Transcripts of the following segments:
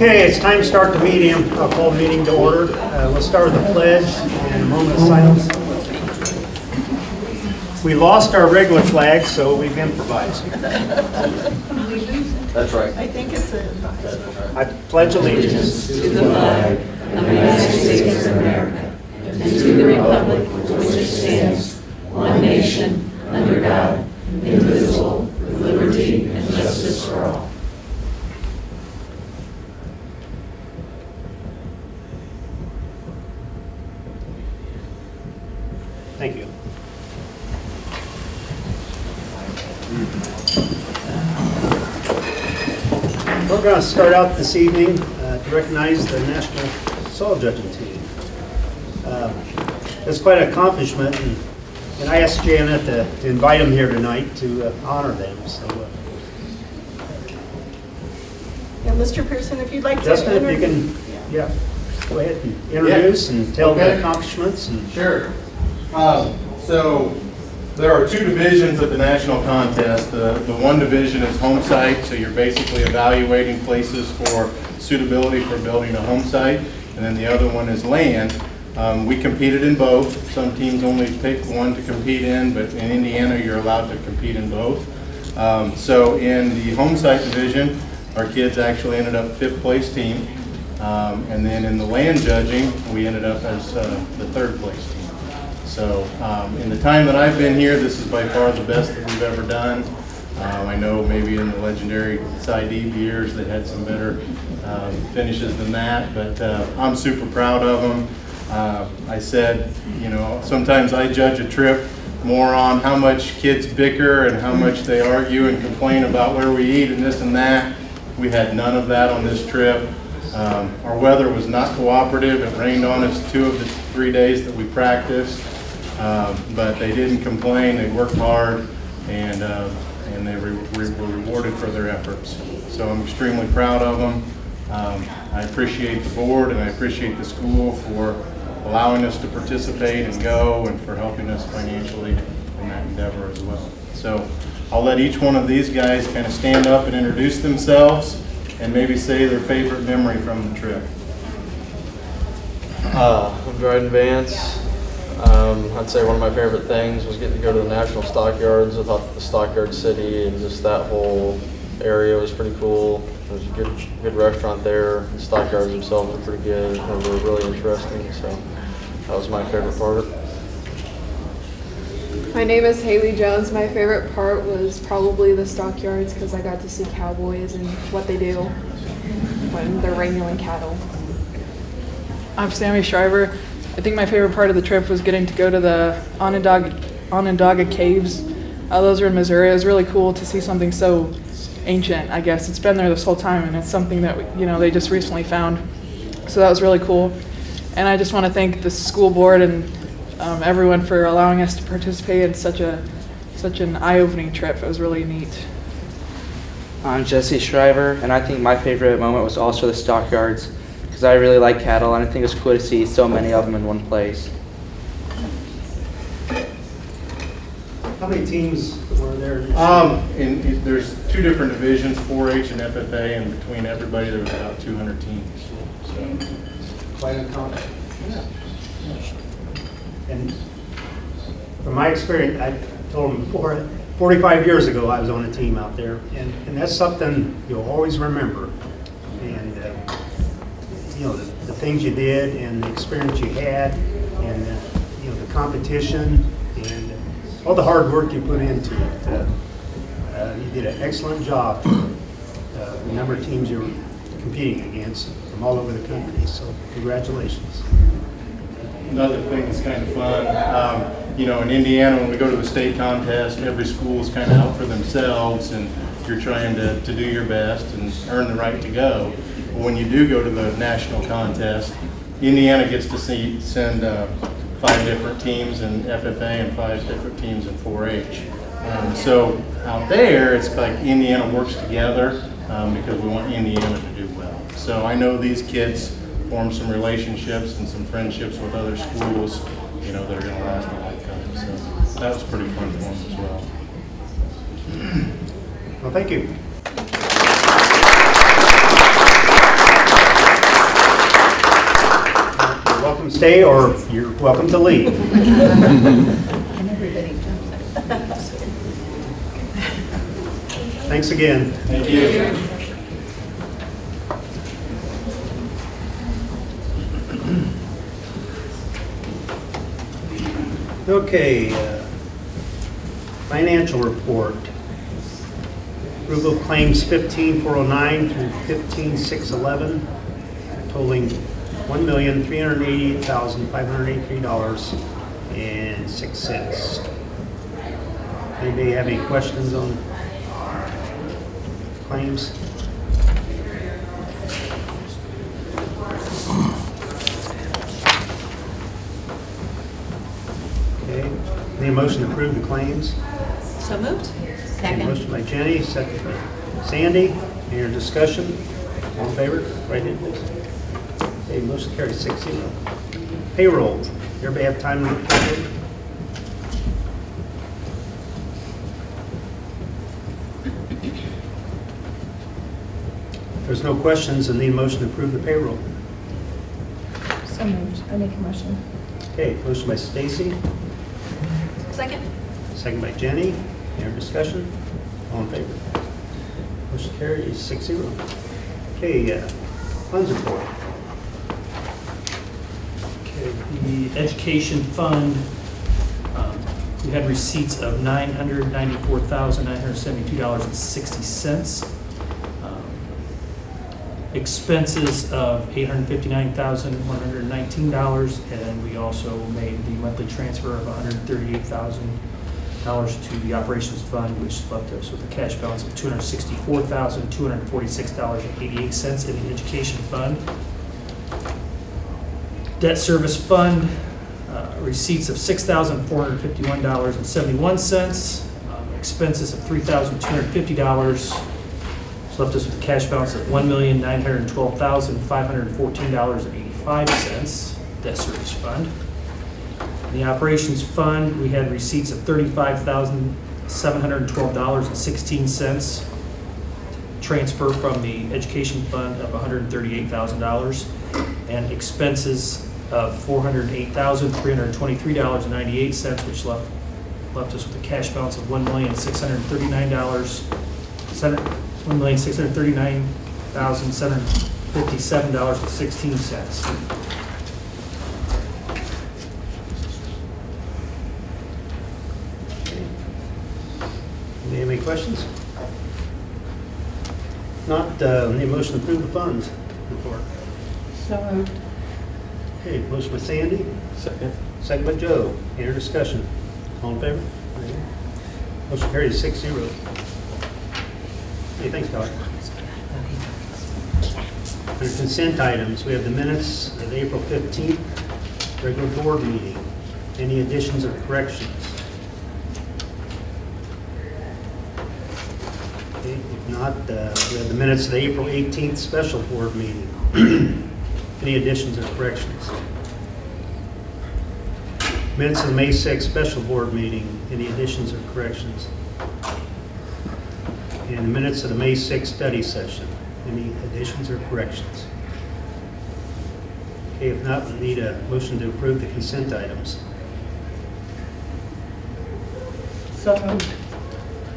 Okay, it's time to start the meeting. I'll call the meeting to order. Uh, Let's start with the pledge and a moment of silence. We lost our regular flag, so we've improvised. That's right. I think it's a, I pledge allegiance to the flag of the United States of America and to the republic for which it stands, one nation, under God, indivisible, with liberty and justice for all. Thank you. We're going to start out this evening uh, to recognize the National Soil Judging Team. Uh, It's quite an accomplishment, and and I asked Janet to to invite them here tonight to uh, honor them, so. uh, yeah, Mr. Pearson, if you'd like to. Justin, if you can, yeah, go ahead and introduce and tell the accomplishments and Sure. Um, So there are two divisions of the national contest. The, the one division is home site, so you're basically evaluating places for suitability for building a home site. And then the other one is land. Um, We competed in both. Some teams only pick one to compete in, but in Indiana, you're allowed to compete in both. Um, So in the home site division, our kids actually ended up fifth place team. Um, And then in the land judging, we ended up as uh, the third place team. So um, in the time that I've been here, this is by far the best that we've ever done. Um, I know maybe in the legendary Eve years, they had some better um, finishes than that, but uh, I'm super proud of them. Uh, I said, you know, sometimes I judge a trip more on how much kids bicker and how much they argue and complain about where we eat and this and that. We had none of that on this trip. Um, Our weather was not cooperative. It rained on us two of the three days that we practiced. Um, But they didn't complain, they worked hard, and, uh, and they re- re- were rewarded for their efforts. So I'm extremely proud of them. Um, I appreciate the board and I appreciate the school for allowing us to participate and go and for helping us financially in that endeavor as well. So I'll let each one of these guys kind of stand up and introduce themselves and maybe say their favorite memory from the trip. Uh, I'm Vance. Um, I'd say one of my favorite things was getting to go to the National Stockyards. I thought the Stockyard City and just that whole area was pretty cool. There's a good, good restaurant there. The Stockyards themselves were pretty good. They were really interesting. So that was my favorite part. My name is Haley Jones. My favorite part was probably the stockyards because I got to see cowboys and what they do when they're wrangling cattle. I'm Sammy Shriver. I think my favorite part of the trip was getting to go to the Onondaga, Onondaga Caves. Uh, those are in Missouri. It was really cool to see something so ancient, I guess. It's been there this whole time, and it's something that, you know, they just recently found. So that was really cool. And I just want to thank the school board and um, everyone for allowing us to participate in such a such an eye-opening trip. It was really neat. I'm Jesse Shriver, and I think my favorite moment was also the stockyards because I really like cattle, and I think it's cool to see so many of them in one place. how many teams were there? Um, and it- there's two different divisions, 4-H and FFA, and between everybody, there was about 200 teams. So, Quite an accomplishment. And from my experience, I told them before, 45 years ago, I was on a team out there, and, and that's something you'll always remember. And, uh, you know, the, the things you did and the experience you had, and, uh, you know, the competition, and all the hard work you put into it. Uh, uh, You did an excellent job, uh, the number of teams you were competing against from all over the country, so congratulations. Another thing that's kind of fun, um, you know, in Indiana, when we go to the state contest, every school is kind of out for themselves, and you're trying to, to do your best and earn the right to go. When you do go to the national contest, Indiana gets to see, send uh, five different teams in FFA and five different teams in 4-H. Um, So out there, it's like Indiana works together um, because we want Indiana to do well. So I know these kids form some relationships and some friendships with other schools, you know, that are gonna last a lifetime. So that was pretty fun for them as well. Well, thank you. Stay or you're welcome to leave. And everybody jumps Thanks again. Thank you. Okay, uh, financial report. Approval of claims 15409 through 15611 totaling $1,388,583.06. Anybody have any questions on claims? Okay, need a motion to approve the claims? So moved? Okay, Second. Motion by Jenny, second by Sandy. Any other discussion? All in favor? Right hand, please. Okay, motion carries six zero. Payroll. Everybody have time to look at it? If there's no questions, and need a motion to approve the payroll. So moved. I make a motion. Okay, motion by Stacy, Second? second by Jenny. Any other discussion? All in favor? Motion carries six zero. Okay, uh, funds report. Okay, the education fund, um, we had receipts of nine hundred ninety-four thousand, nine hundred seventy-two dollars and sixty cents. Um, Expenses of eight hundred fifty-nine thousand, one hundred nineteen dollars, and we also made the monthly transfer of hundred thirty-eight thousand dollars to the operations fund, which left us with a cash balance of two hundred sixty-four thousand, two hundred forty-six dollars and eighty-eight cents in the education fund. Debt service fund, uh, receipts of $6,451.71, um, expenses of $3,250. This left us with a cash balance of $1,912,514.85, debt service fund. In the operations fund, we had receipts of $35,712.16, transfer from the education fund of $138,000, and expenses of $408,323.98, which left, left us with a cash balance of $1,639, one million six hundred thirty-nine thousand seven hundred fifty-seven dollars and sixteen cents. Any any questions? Not, uh, need a motion to approve the funds report. So moved. Okay, motion by Sandy, Second. second by Joe. Any other discussion? All in favor? Motion carries six zero. Hey, thanks, Doc. Under consent items, we have the minutes of April 15th, regular board meeting. Any additions or corrections? Okay, If not, uh, we have the minutes of the April 18th special board meeting. Any additions or corrections? Minutes of the May 6th special board meeting. Any additions or corrections? And the minutes of the May 6th study session. Any additions or corrections? Okay, if not, we need a motion to approve the consent items. So moved.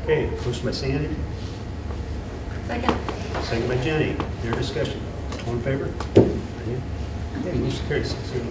Okay, motion by Sandy, Second. second by Jenny. Their discussion. All in favor? Okay, motion carries six zero.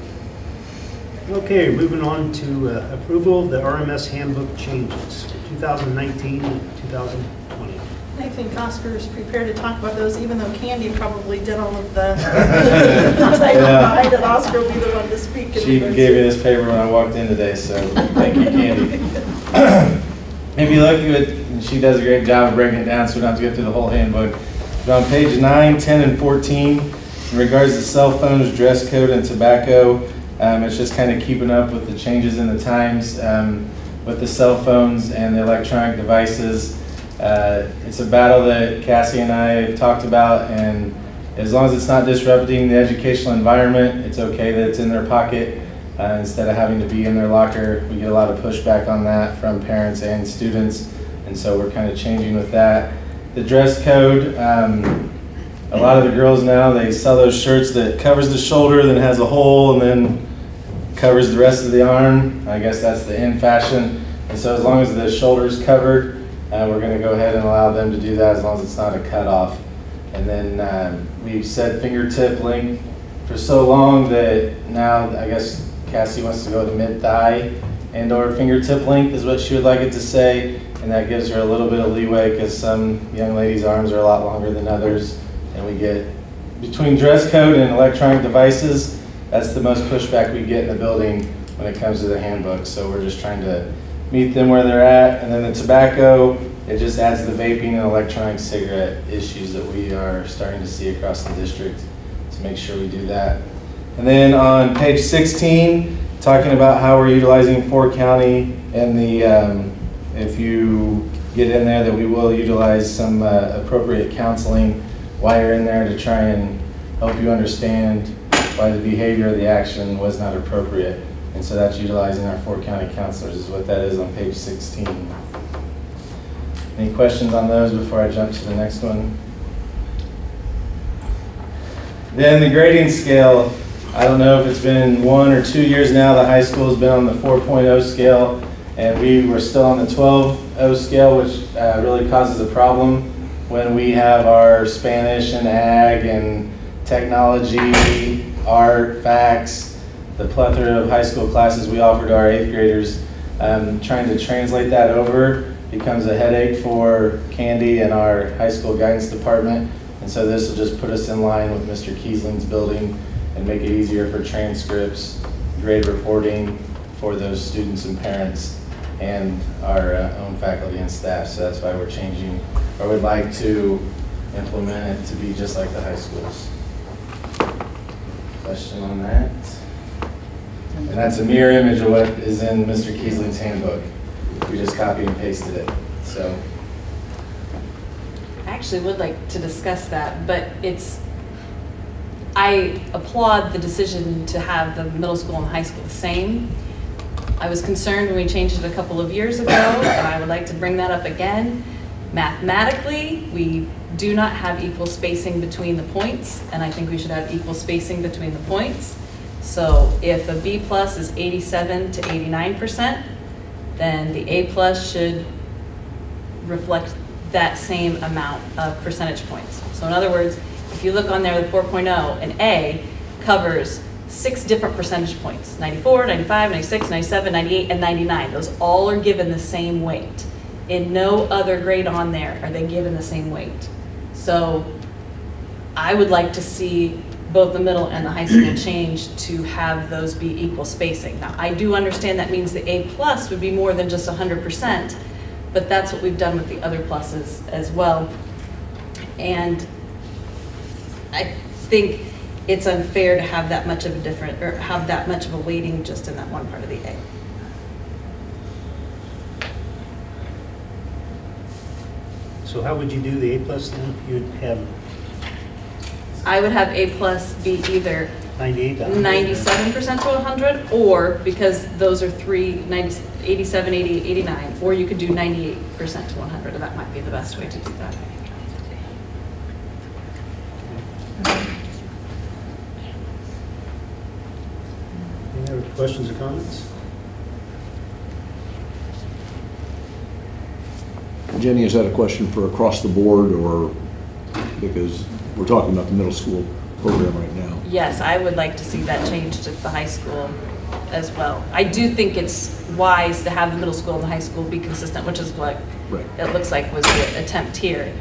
Okay, moving on to uh, approval of the RMS handbook changes for 2019 and 2020. I think Oscar's prepared to talk about those, even though Candy probably did all of the type Yeah. behind it. Oscar will be the one to speak. in She regards gave me to- this paper when I walked in today, so thank you, Candy. If you look at it, and she does a great job of breaking it down, so we don't have to go through the whole handbook. But on page nine, 10, and 14, in regards to cell phones, dress code, and tobacco, um, it's just kind of keeping up with the changes in the times um, with the cell phones and the electronic devices. Uh, It's a battle that Cassie and I have talked about, and as long as it's not disrupting the educational environment, it's okay that it's in their pocket uh, instead of having to be in their locker. We get a lot of pushback on that from parents and students, and so we're kind of changing with that. The dress code, um, a lot of the girls now, they sell those shirts that covers the shoulder, then has a hole, and then covers the rest of the arm. I guess that's the in fashion. And so as long as the shoulder's covered, uh, we're gonna go ahead and allow them to do that as long as it's not a cutoff. And then um, we've said fingertip length for so long that now I guess Cassie wants to go to mid thigh and or fingertip length is what she would like it to say. And that gives her a little bit of leeway because some young ladies' arms are a lot longer than others. We get, between dress code and electronic devices, that's the most pushback we get in the building when it comes to the handbook. So we're just trying to meet them where they're at. And then the tobacco, it just adds the vaping and electronic cigarette issues that we are starting to see across the district to make sure we do that. And then on page 16, talking about how we're utilizing Four County and the, um, if you get in there, that we will utilize some uh, appropriate counseling while you're in there to try and help you understand why the behavior or the action was not appropriate. And so that's utilizing our four County counselors is what that is on page 16. Any questions on those before I jump to the next one? Then the grading scale, I don't know if it's been one or two years now, the high school's been on the 4.0 scale, and we were still on the 12.0 scale, which uh, really causes a problem when we have our Spanish and ag and technology, art, facts, the plethora of high school classes we offer to our eighth graders. Um, trying to translate that over becomes a headache for Candy and our high school guidance department. And so this will just put us in line with Mr. Kiesling's building and make it easier for transcripts, grade reporting for those students and parents and our uh, own faculty and staff. So that's why we're changing, or would like to implement it to be just like the high schools. Question on that? And that's a mirror image of what is in Mr. Kiesling's handbook. We just copy and pasted it, so. I actually would like to discuss that, but it's, I applaud the decision to have the middle school and high school the same. I was concerned when we changed it a couple of years ago, and I would like to bring that up again. Mathematically, we do not have equal spacing between the points, and I think we should have equal spacing between the points. So if a B plus is 87 to 89%, then the A plus should reflect that same amount of percentage points. So in other words, if you look on there, the 4.0, an A covers six different percentage points, 94, 95, 96, 97, 98, and 99. Those all are given the same weight. In no other grade on there are they given the same weight. So I would like to see both the middle and the high school change to have those be equal spacing. Now, I do understand that means the A plus would be more than just 100%, but that's what we've done with the other pluses as well. And I think it's unfair to have that much of a different, or have that much of a weighting just in that one part of the A. So how would you do the A plus then? You'd have I would have A plus be either 98 to 100? 97% to 100, or, because those are three, 90 87, 88, 89, or you could do 98% to 100, and that might be the best way to do that. Any other questions or comments? Jenny, is that a question for across the board or, because we're talking about the middle school program right now? Yes, I would like to see that changed at the high school as well. I do think it's wise to have the middle school and the high school be consistent, which is what Right. it looks like was the attempt here.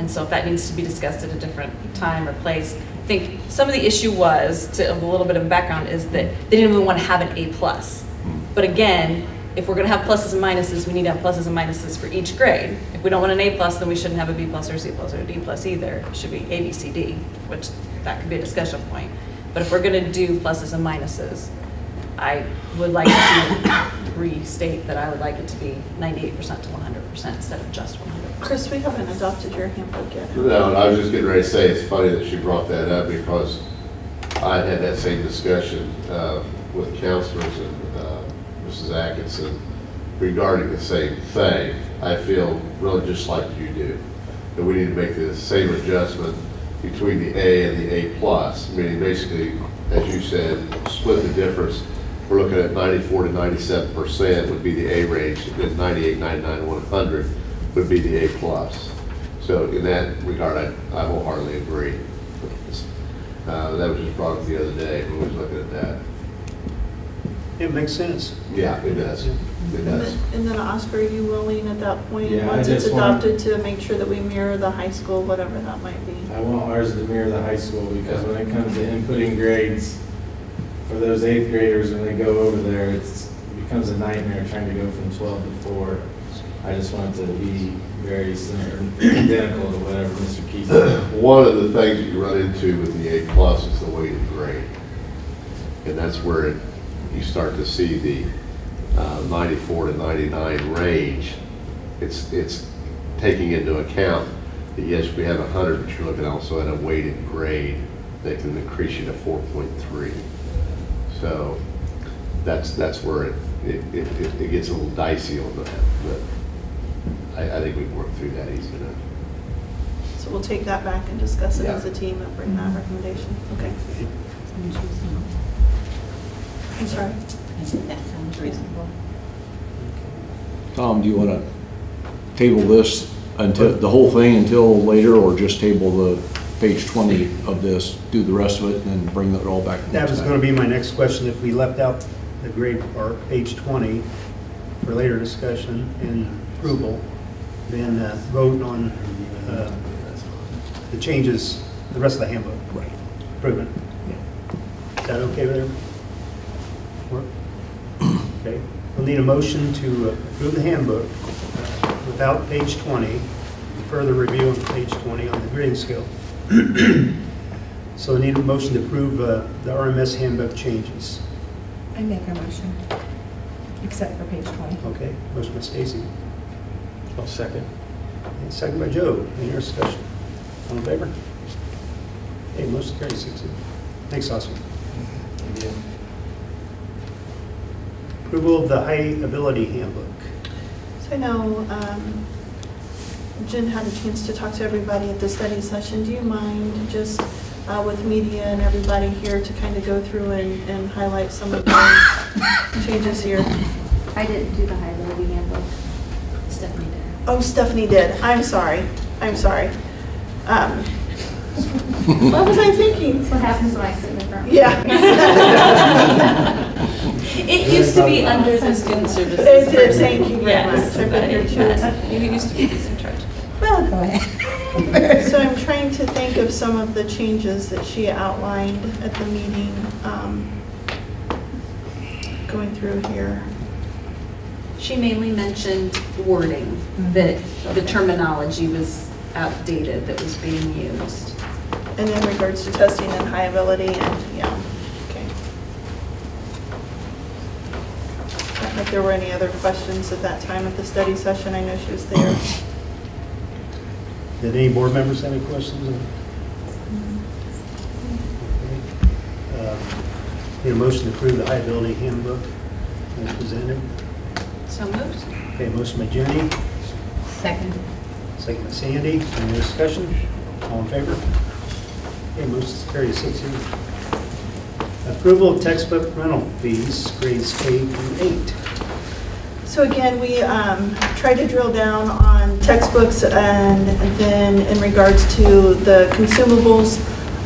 And so if that needs to be discussed at a different time or place, I think some of the issue was, to a little bit of background, is that they didn't even want to have an A plus. Hmm. But again, if we're going to have pluses and minuses, we need to have pluses and minuses for each grade. If we don't want an A plus, then we shouldn't have a B plus or C plus or a D plus either. It should be A, B, C, D, which that could be a discussion point. But if we're going to do pluses and minuses, I would like to restate that I would like it to be 98% to 100% instead of just 100%. Chris, we haven't adopted your handbook yet. No, and I was just getting ready to say, it's funny that she brought that up because I had that same discussion uh, with counselors and uh, Mrs. Atkinson regarding the same thing. I feel really just like you do, that we need to make the same adjustment between the A and the A plus, meaning basically, as you said, split the difference we're looking at 94 to 97 percent would be the A range, and then 98, 99, 100 would be the A plus. So in that regard, I I wholeheartedly agree. Uh, That was just brought up the other day when we was looking at that. It makes sense. Yeah, it does, it And does. then- and then Oscar, are you willing at that point, Yeah, once it's just want- adopted, to make sure that we mirror the high school, whatever that might be? I want ours to mirror the high school because when it comes to inputting grades for those eighth graders, when they go over there, it becomes a nightmare trying to go from 12 to 4. I just want to be very similar, identical to whatever Mr. Keith said. One of the things you run into with the A plus is the weighted grade. And that's where it- you start to see the uh, 94 to 99 range. It's, it's taking into account that yes, we have 100, but you're looking also at a weighted grade that can increase you to 4.3. So that's, that's where it, it, it it gets a little dicey on that, but I, I think we can work through that easy enough. So we'll take that back and discuss it Yeah. as a team and bring that recommendation, okay? I'm sorry. I think that sounds reasonable. Tom, do you want to table this until, the whole thing until later, or just table the page 20 of this, do the rest of it, and then bring it all back That was going to be my next question, if we left out the grade part, page 20, for later discussion and approval, then uh, vote on uh, the changes, the rest of the handbook. Right. Approve it. Is that okay with everyone? Work? Okay, we'll need a motion to approve the handbook uh, without page 20, further review on page 20 on the grading scale. So I need a motion to approve uh, the RMS handbook changes. I make a motion, except for page 20. Okay, motion by Stacy, I'll second. and second by Joe. Any other discussion? All in favor? Okay, motion carries six zero. Thanks, Oscar. Approval of the high ability handbook. So I know um, Jen had a chance to talk to everybody at the study session. Do you mind just uh, with media and everybody here to kind of go through and and highlight some of the changes here? I didn't do the high ability handbook. Stephanie did. Oh, Stephanie did. I'm sorry. I'm sorry. Um, What was I thinking? That's what happens when I sit in the front. Yeah. It used to be under the student services. It did, person. thank you very Yes, much. I've been here too. You used to be who's in charge. Well, go ahead. So I'm trying to think of some of the changes that she outlined at the meeting, um, going through here. She mainly mentioned wording, that the terminology was outdated that was being used. And in regards to testing and high ability and, yeah, okay. I don't know if there were any other questions at that time at the study session. I know she was there. Did any board members have any questions? Okay. Uh, Need a motion to approve the high ability handbook as presented. So moved. Okay, motion by Jenny, Second. second by Sandy. Any discussion? All in favor? Okay, motion carries six zero. Approval of textbook rental fees, grades K through eight. So again, we um, tried to drill down on textbooks and then in regards to the consumables,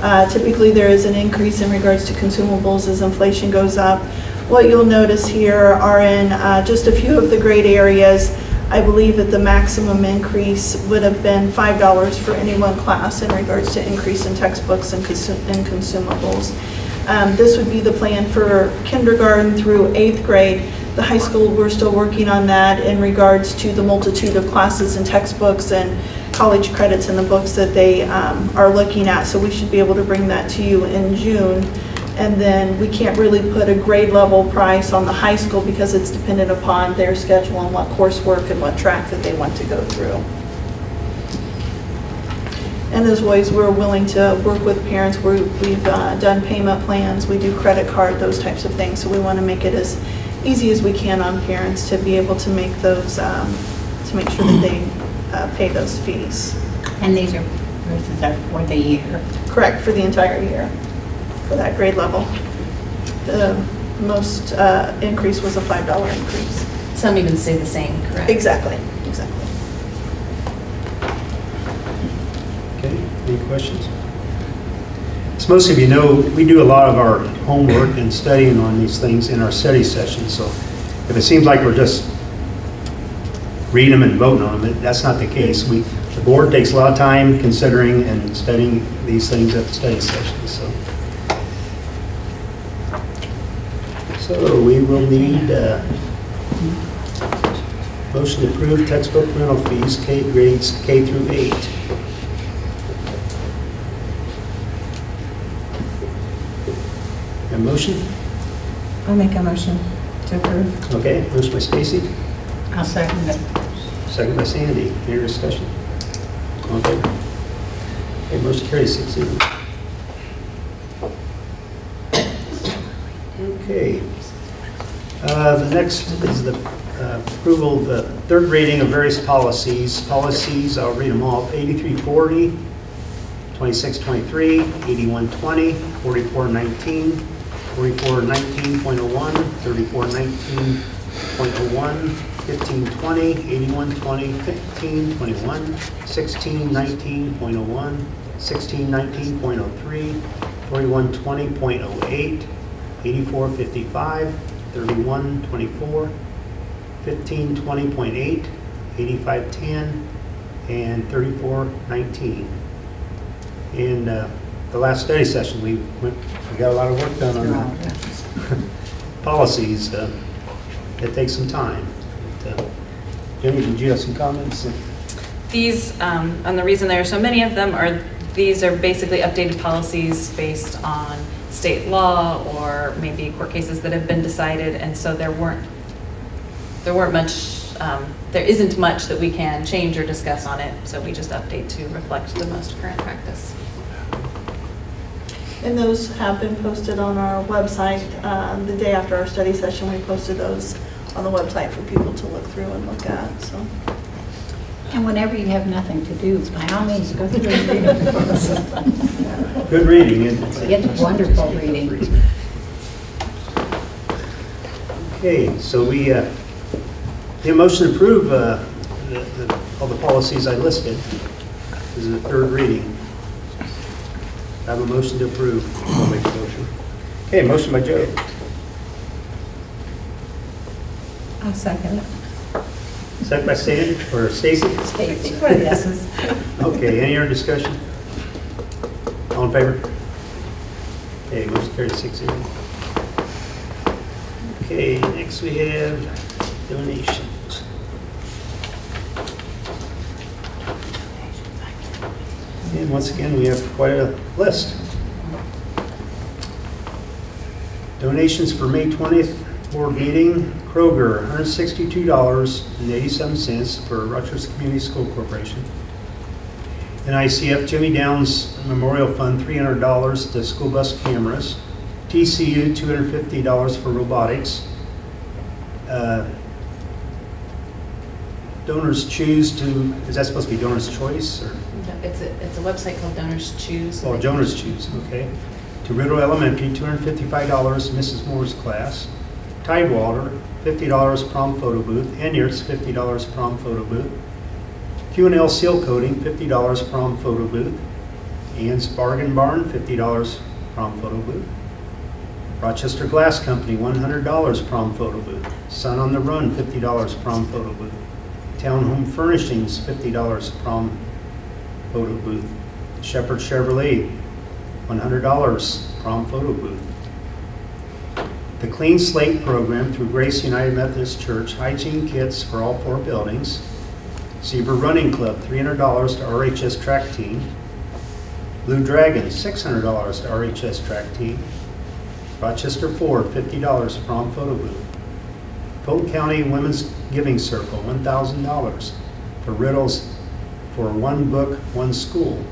uh, typically there is an increase in regards to consumables as inflation goes up. What you'll notice here are in uh, just a few of the grade areas, I believe that the maximum increase would have been $5 for any one class in regards to increase in textbooks and consu- and consumables. Um, This would be the plan for kindergarten through eighth grade. The high school, we're still working on that in regards to the multitude of classes and textbooks and college credits in the books that they um, are looking at. So we should be able to bring that to you in June. And then we can't really put a grade level price on the high school because it's dependent upon their schedule and what coursework and what track that they want to go through. And as always, we're willing to work with parents. We're- We've uh, done payment plans, we do credit card, those types of things. So we want to make it as easy as we can on parents to be able to make those, um, to make sure that they uh, pay those fees. And these are, versus are for the year. Correct, for the entire year, for that grade level. The most uh, increase was a $5 increase. Some even stay the same, correct? Exactly, exactly. Okay, any questions? As most of you know, we do a lot of our homework and studying on these things in our study sessions, so if it seems like we're just reading them and voting on them, that's not the case. We, the board takes a lot of time considering and studying these things at the study sessions, so. So we will need, uh, motion to approve textbook rental fees, K grades K through eight. A motion? I'll make a motion to approve. Okay, motion by Stacy, I'll second it. second by Sandy. Any discussion? All in favor? Okay, motion carries six zero. Okay. Uh, The next is the uh, approval of the third reading of various policies. Policies, I'll read them all. 8340, 2623, 8120, 4419, 4419.01, 3419.01, 1520, 8120, 1521, 1619.01, 1619.03, 4120.08, 8455, 3124, 1520.8, 8510, and 3419. In uh, the last study session, we went, we got a lot of work done on the policies. uh, It takes some time. But, uh, Jenny, did you have some comments? These, um, and the reason there are so many of them are, these are basically updated policies based on state law or maybe court cases that have been decided, and so there weren't, there weren't much, um, there isn't much that we can change or discuss on it, so we just update to reflect the most current practice. And those have been posted on our website. Uh, The day after our study session, we posted those on the website for people to look through and look at, so. And whenever you have nothing to do, by all means, go through and read it. Good reading. isn't it? It's wonderful reading. Okay, so we, uh, the motion to approve uh, the- the- all the policies I listed. This is the third reading. I have a motion to approve. I'll make a motion. Okay, motion by Joe. I'll second it. Second by Sandy, or Stacy? Stacy. For the S's. Okay, any other discussion? All in favor? Okay, motion carried six zero. Okay, next we have donations. Once again, we have quite a list. Donations for May 20th board meeting, Kroger, $162.87 for Rochester Community School Corporation. And ICF Jimmy Downs Memorial Fund, $300 to school bus cameras. TCU, $250 for robotics. Uh, Donors choose to, is that supposed to be donor's choice, or? It's a, it's a website called Donors Choose. Oh, donors choose, okay. To Riddle Elementary, $255, Mrs. Moore's class. Tidewater, $50 prom photo booth. Enyarts, $50 prom photo booth. Q and L Seal Coating, $50 prom photo booth. Ann's Bargain Barn, $50 prom photo booth. Rochester Glass Company, $100 prom photo booth. Sun on the Run, $50 prom photo booth. Town Home Furnishings, $50 prom photo booth. Shepherd Chevrolet, $100 prom photo booth. The Clean Slate Program through Grace United Methodist Church, hygiene kits for all four buildings. Zebra Running Club, $300 to RHS track team. Blue Dragon, $600 to RHS track team. Rochester Ford, $50 prom photo booth. Fulton County Women's Giving Circle, $1,000 for Riddles for One Book, One School.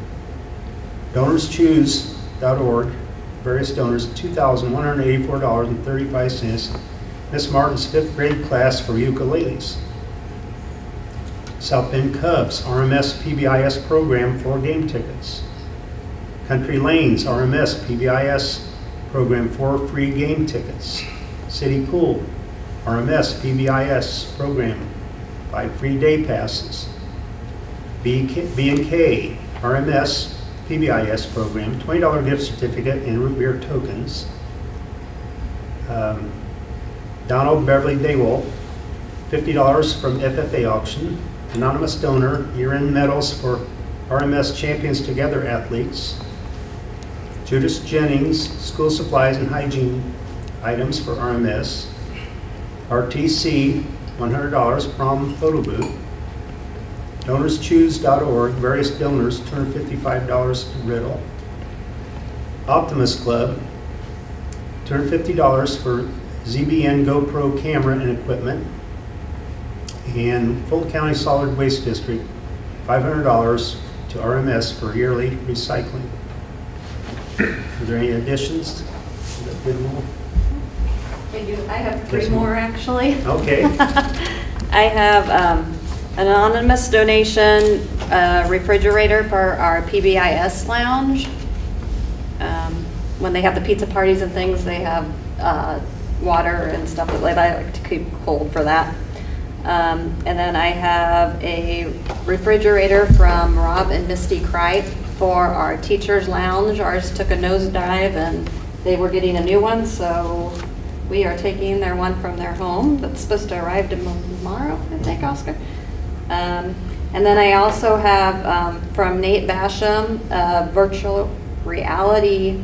DonorsChoose.org, various donors, $2,184.35. Miss Martin's fifth grade class for ukuleles. South Bend Cubs, RMS PBIS program for game tickets. Country Lanes, RMS PBIS program for free game tickets. City Pool, RMS PBIS program, five free day passes. B and K RMS PBIS program, $20 gift certificate and root beer tokens. Um, Donald Beverly Daywell, $50 from FFA auction. Anonymous donor, year-end medals for RMS Champions Together athletes. Judas Jennings, school supplies and hygiene items for RMS. RTC, $100 prom photo booth. DonorsChoose.org, various donors, $255 to Riddle. Optimist Club, $250 for ZBN GoPro camera and equipment. And Fulton County Solid Waste District, $500 to RMS for yearly recycling. Are there any additions? Is that good? I do, I have three more, actually. Okay. I have um, an anonymous donation uh, refrigerator for our PBIS lounge. Um, When they have the pizza parties and things, they have uh, water and stuff that they like to keep cold for that. Um, And then I have a refrigerator from Rob and Misty Kripe for our teacher's lounge. Ours took a nosedive and they were getting a new one, so we are taking their one from their home that's supposed to arrive tomorrow, I think, Oscar. Um, And then I also have um, from Nate Basham, a virtual reality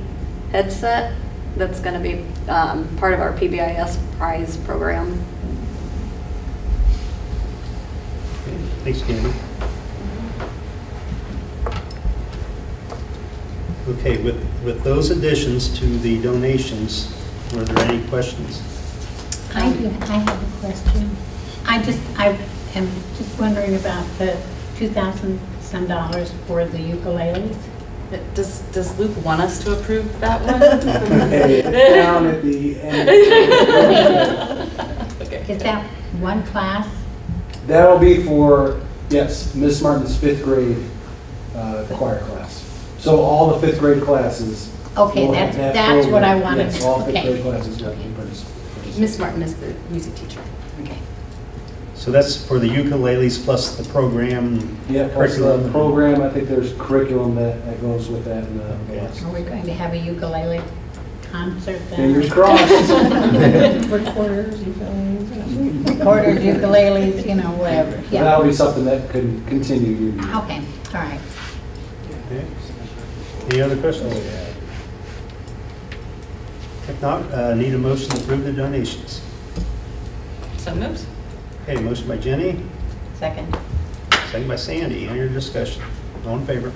headset that's going to be um, part of our PBIS prize program. Thanks, Candy. Okay, with, with those additions to the donations, were there any questions? I do, I have a question. I just, I am just wondering about the two thousand some dollars for the ukuleles. Does, does Luke want us to approve that one? Down at the end. Is that one class? That'll be for, yes, Ms. Martin's fifth grade uh, choir class. So all the fifth grade classes. Okay, that's- that that's what I wanted Yes, to- all fifth okay. grade classes will be participating. Miss Martin is the music teacher. Okay. So that's for the ukuleles plus the program? Yeah, plus the curriculum? program, I think there's curriculum that, that goes with that. and, uh, yes. Are we going to have a ukulele concert then? Fingers crossed. Recorders, ukuleles. Recorders, ukuleles, you know, whatever, yeah. That'll be something that can continue. year to year. Okay, all right. Okay. Any other questions? If not, uh, need a motion to approve the donations. So moves. Okay, motion by Jenny, Second. second by Sandy. Any other discussion? All in favor?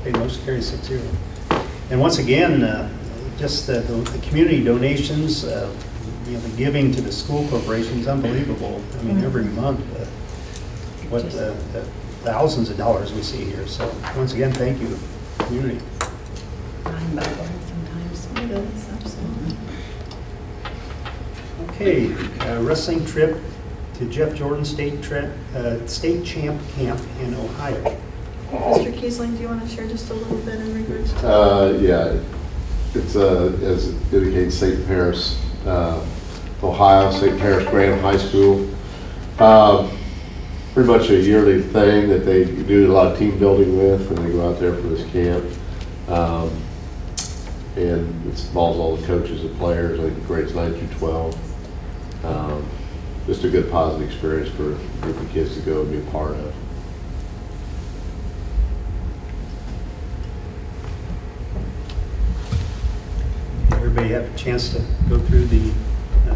Okay, motion carries six zero. And once again, uh, just the, the the community donations, uh, you know, the giving to the school corporation is unbelievable. I mean, every month, uh, what, uh, the thousands of dollars we see here. So once again, thank you, community. Mind-boggling sometimes. It is, absolutely. Okay, uh, wrestling trip to Jeff Jordan State Trip, uh, State Champ Camp in Ohio. Mr. Kiesling, do you want to share just a little bit in regards to? Uh, yeah, it's, uh, as it indicates, St. Paris, uh, Ohio, St. Paris Graham High School. Um, Pretty much a yearly thing that they do a lot of team building with, and they go out there for this camp. Um, And it involves all the coaches and players, like grades nine through 12. Um, Just a good positive experience for a group of kids to go and be a part of. Everybody have a chance to go through the, uh,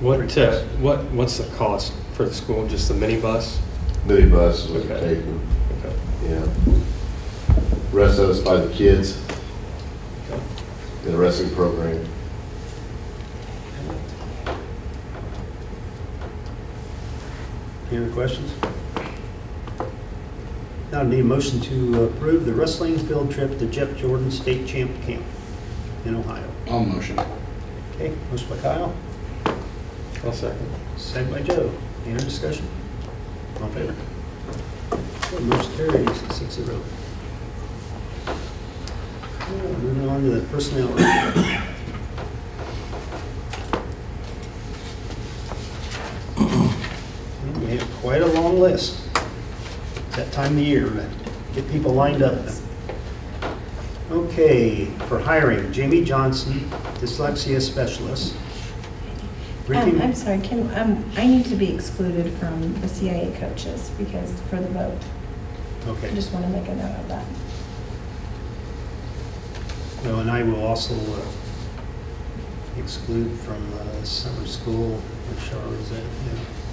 What, uh, what, what's the cost for the school, just the minibus? Minibus is what they Okay. take them. Okay. Yeah. Rest of us by the kids in the wrestling program. Any other questions? Now, I need a motion to approve the wrestling field trip to Jeff Jordan State Champ Camp in Ohio. I'll motion. Okay, motion by Kyle, I'll second. second by Joe. Any other discussion? All in favor? Okay, motion carries six zero. Moving on to the personnel. report. List. It's that time of the year, to get people lined up. Okay, for hiring, Jamie Johnson, dyslexia specialist. Um, I'm sorry, can, um, I need to be excluded from the CIA coaches because, for the vote. Okay. I just want to make a note of that. well, and I will also uh, exclude from uh, summer school, where Charlotte yeah.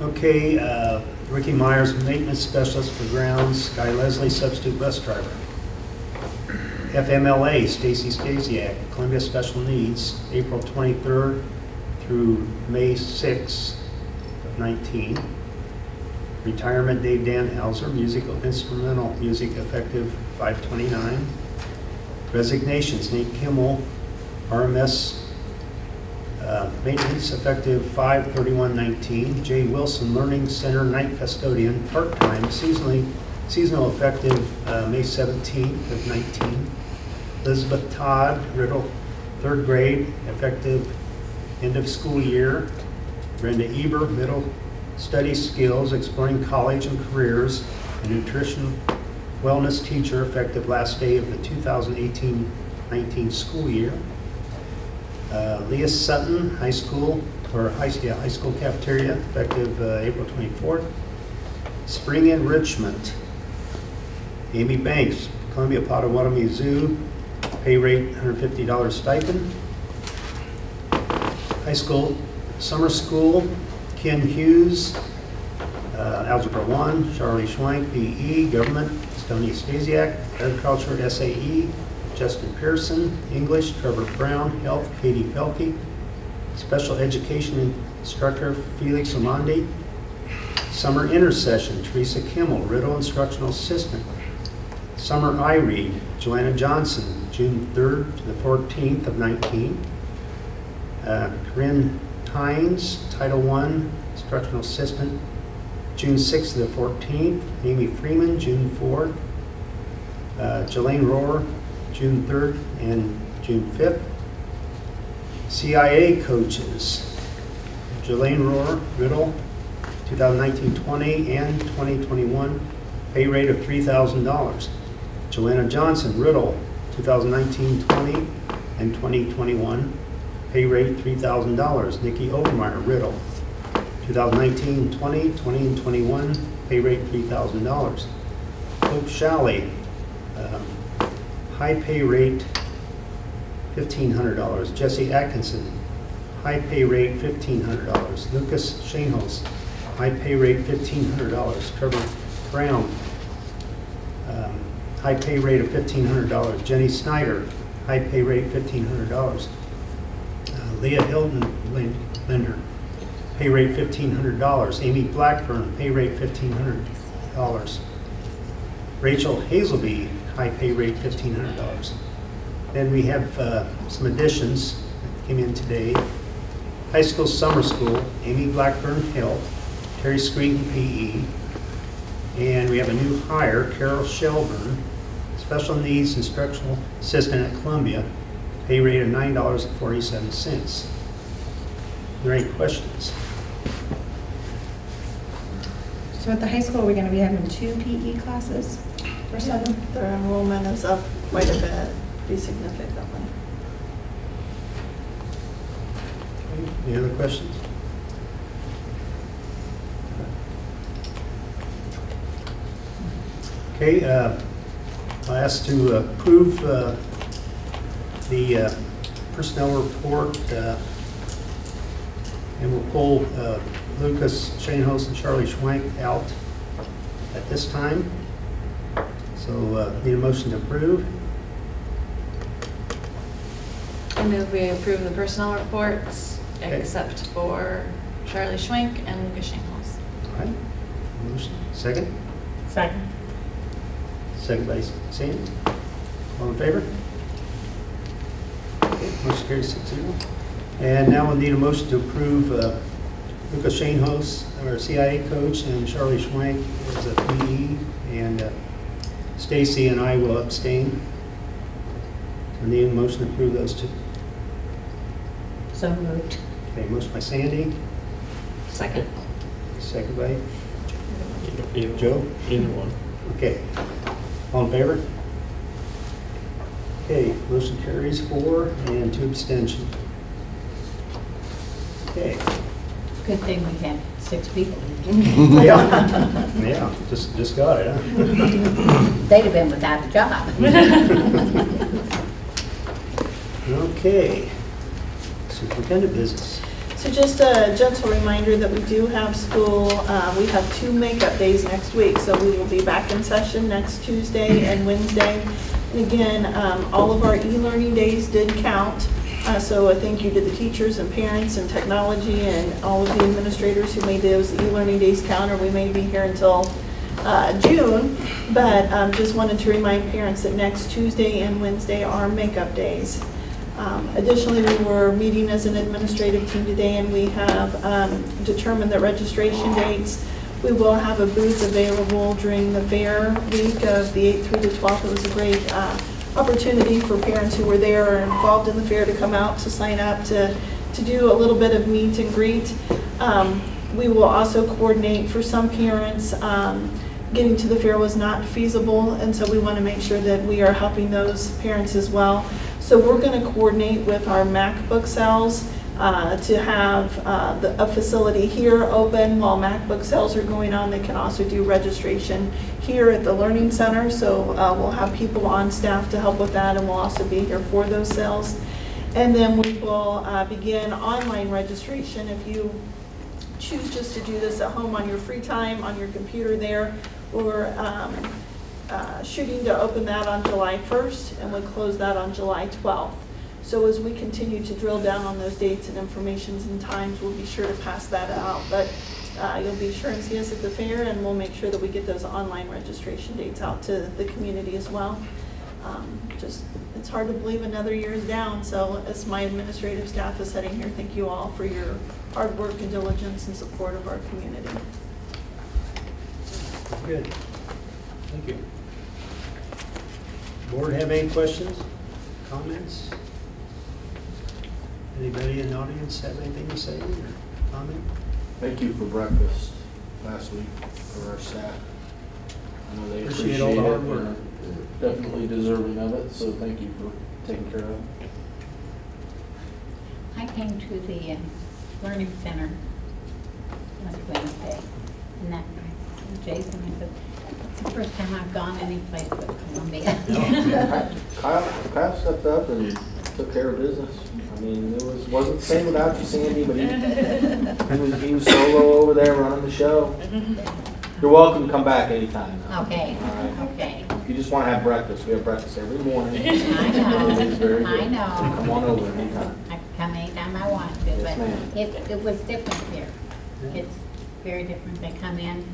Okay, uh, Ricky Myers, maintenance specialist for grounds, Guy Leslie, substitute bus driver. FMLA, Stacy Stasiak, Columbia Special Needs, April 23rd through May 6th of 19. Retirement, Dave Danhauser, musical instrumental music effective 529. Resignations, Nate Kimmel, RMS uh, maintenance effective 5/31/19. Jay Wilson, Learning Center night custodian, part-time, seasonally, seasonal effective uh, May 17th of 19. Elizabeth Todd, Riddle, third grade, effective end of school year. Brenda Eber, middle study skills, exploring college and careers, and nutrition wellness teacher, effective last day of the 2018-19 school year. Uh, Leah Sutton, high school, or high, yeah, high school cafeteria, effective uh, April 24th. Spring enrichment. Amy Banks, Columbia Potawatomi Zoo, pay rate $150 stipend. High school, summer school, Ken Hughes, uh, Algebra 1, Charlie Schwank, PE, Government, Stony Stasiak, Agriculture, SAE, Justin Pearson, English, Trevor Brown, Health, Katie Pelkey, Special Education Instructor, Felix Amandi, Summer Intersession, Teresa Kimmel, Riddle Instructional Assistant, Summer iRead, Joanna Johnson, June 3rd to the 14th of 19. Uh, Corinne Hines, Title I, Instructional Assistant, June 6th to the 14th. Amy Freeman, June 4th. Uh, Jelaine June 3rd and June 5th. CIA coaches, Jelaine Rohr, Riddle, 2019-20 and 2021, pay rate of $3,000. Joanna Johnson, Riddle, 2019-20 and 2021, pay rate $3,000. Nikki Obermeyer, Riddle, 2019-20, 20 and 21, pay rate $3,000. Hope Shalley, um, high pay rate $1,500. Jesse Atkinson, high pay rate $1,500. Lucas Shanehouse, high pay rate $1,500. Trevor Brown, um, high pay rate of $1,500. Jenny Snyder, high pay rate $1,500. Uh, Leah Hilton Lin- Linder, pay rate $1,500. Amy Blackburn, pay rate $1,500. Rachel Hazelby, high pay rate $1,500. Then we have uh, some additions that came in today. High school summer school, Amy Blackburn Health, Terry Screeden PE, and we have a new hire, Carol Shelburne, special needs instructional assistant at Columbia, pay rate of $9.47. Are there any questions? So at the high school, are we're going to be having two PE classes something? Their enrollment is up quite a bit, pretty significantly. Any other questions? Okay, uh, I ask to approve uh, the uh, personnel report, uh, and we'll pull uh, Lucas Shanehouse and Charlie Schwank out at this time. So uh, need a motion to approve. I move we approve the personnel reports Okay. except for Charlie Schwenk and Lucas Shingles. All right, motion, second? Second. Second by Sandy. All in favor? Okay, Motion carries six zero. And now we'll need a motion to approve uh, Lucas Shanehouse, our CIA coach, and Charlie Schwank as a PE, and uh, Stacy and I will abstain. I need a motion to approve those two. So moved. Okay, motion by Sandy, Second. second by Either- Joe? Either one. Okay. All in favor? Okay, motion carries four and two abstentions. Okay. Good thing we had six people. Yeah, yeah, just, just got it, huh? They'd have been without a job. Okay. Superintendent business. So just a gentle reminder that we do have school, uh, we have two makeup days next week, so we will be back in session next Tuesday and Wednesday. And again, um, all of our e-learning days did count, uh, so a thank you to the teachers and parents and technology and all of the administrators who made those e-learning days count, or we may be here until uh, June, but um, just wanted to remind parents that next Tuesday and Wednesday are makeup days. Um, Additionally, we were meeting as an administrative team today, and we have um, determined that registration dates, we will have a booth available during the fair week of the 8th through the 12th. It was a great uh, opportunity for parents who were there or involved in the fair to come out to sign up, to, to do a little bit of meet and greet. Um, We will also coordinate for some parents, um, getting to the fair was not feasible, and so we want to make sure that we are helping those parents as well. So we're going to coordinate with our MacBook sales uh, to have uh, the- a facility here open while MacBook sales are going on. They can also do registration here at the Learning Center, so uh, we'll have people on staff to help with that, and we'll also be here for those sales. And then we will uh, begin online registration if you choose just to do this at home on your free time, on your computer there. We're um, uh, shooting to open that on July 1st, and we'll close that on July 12th. So as we continue to drill down on those dates and informations and times, we'll be sure to pass that out. But uh, you'll be sure and see us at the fair, and we'll make sure that we get those online registration dates out to the community as well. Um, Just, it's hard to believe another year is down, so as my administrative staff is sitting here, thank you all for your hard work and diligence and support of our community. Good. Thank you. Board have any questions, comments? Anybody in the audience have anything to say or comment? Thank you for breakfast last week for our staff. I know they Appreciate appreciate all it. the hard work. and Definitely deserving of it, so thank you for taking care of it. I came to the uh, Learning Center last Wednesday, and that, Jason, I said, it's the first time I've gone anyplace but Columbia. Kyle, Kyle stepped up and took care of business. I mean, it was, wasn't the same without you, Sandy, but he, he was, he was solo over there running the show. You're welcome to come back anytime. though. Okay, All right. okay. If you just want to have breakfast, we have breakfast every morning. I know, It is very I good. know. Come on over anytime. I can come anytime I want to, Yes, but it, it was different here. It's very different. They come in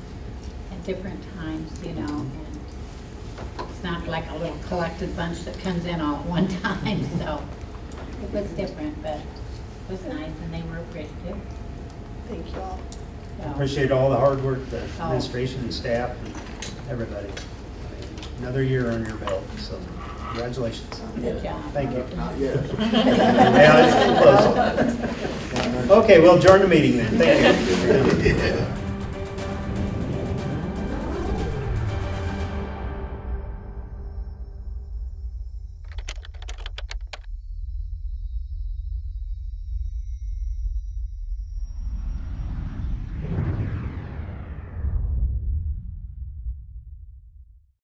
at different times, you know, and it's not like a little collected bunch that comes in all at one time, so it was different, but it was nice and they were appreciative. Thank you all. So- Appreciate all the hard work, the Oh. administration and staff and everybody. Another year on your belt, so congratulations. Good job. Thank you. Not yet. Yeah, it's close. Okay, we'll adjourn the meeting then. Thank you.